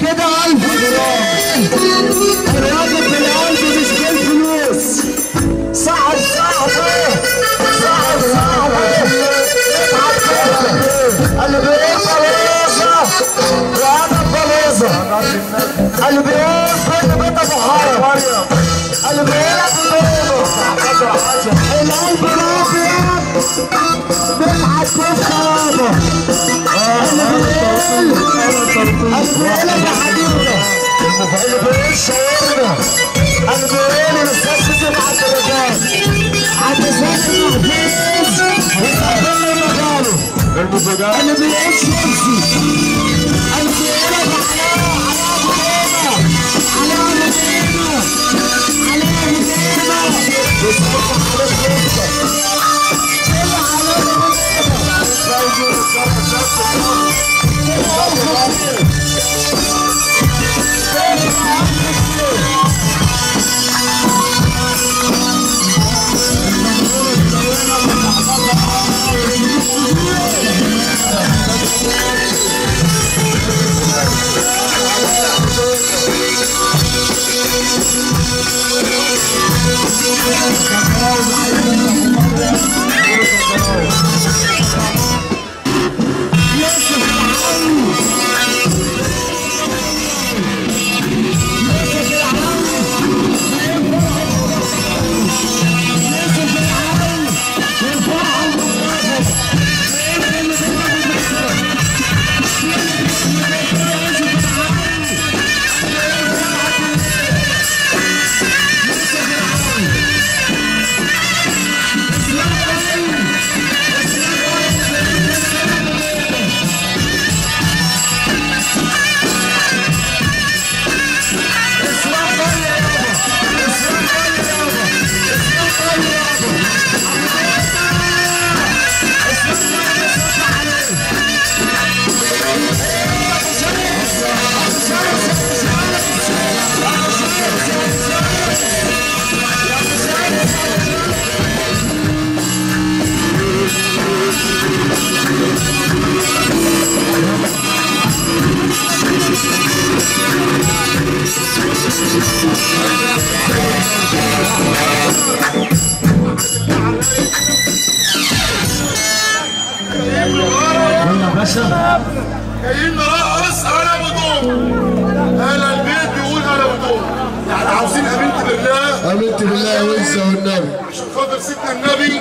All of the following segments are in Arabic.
كده ألف جرام الراجل بالقلب مش بالفلوس صعب صعب صعب صعب اللي بيقول بلوزة وأنا بلوزة اللي بيقول بيت بيت أبو حرم اللي بيقول بلوزة القلب الأبيض بيقول اللي بيقول يا بيقول جايين نرقص أنا بدوم. أهل البيت بيقول أنا بدوم. يعني عاوزين امنت بالله. امنت بالله وانسى والنبي. عشان خاطر سيدنا النبي.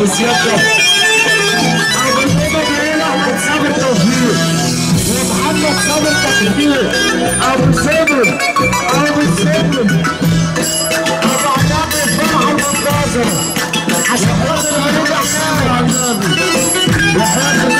ابو دومه جاي له احمد صابر توفيق ومحمد صابر تكبير ابو سبل ابو سبل ابو علاء الفرحه المنتظره عشان خاطر الغريب احسان على النبي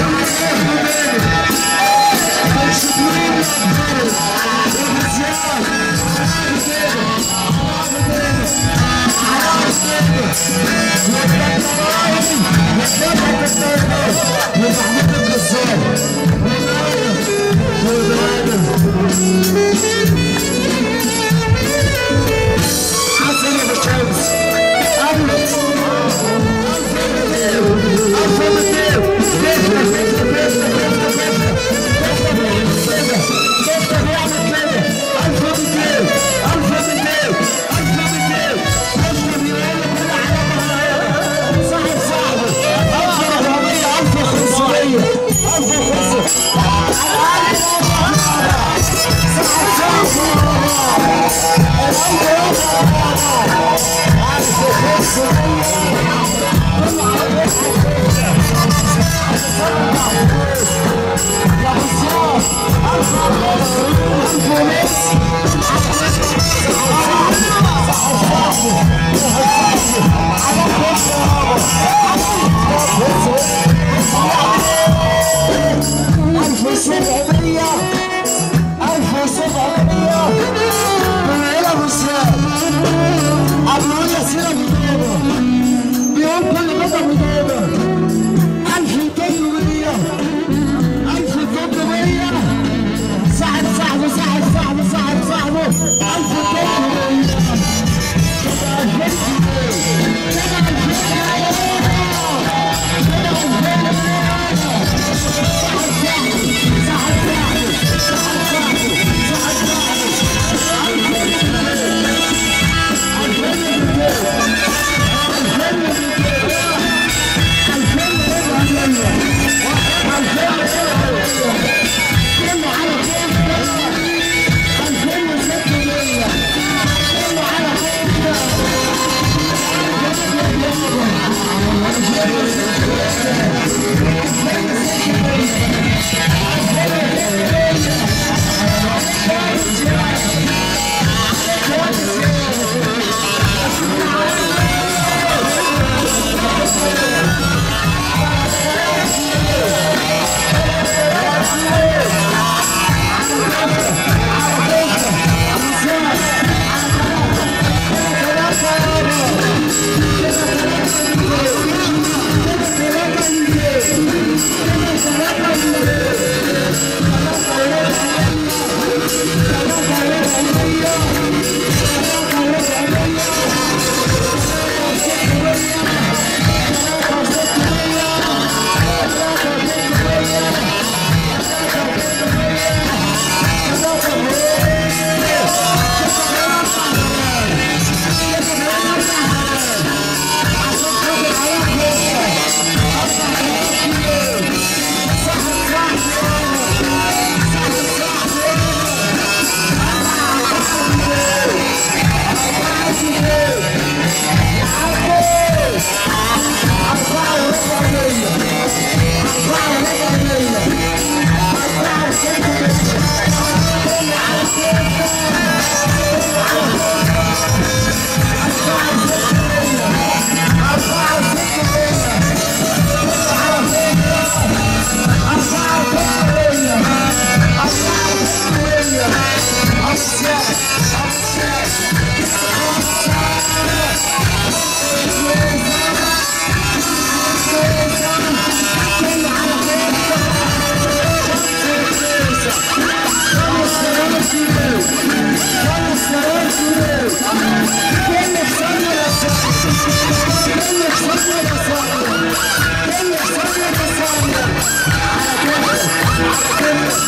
Porra, porra, porra, porra, porra, porra, porra